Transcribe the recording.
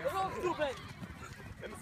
You're so stupid. Let me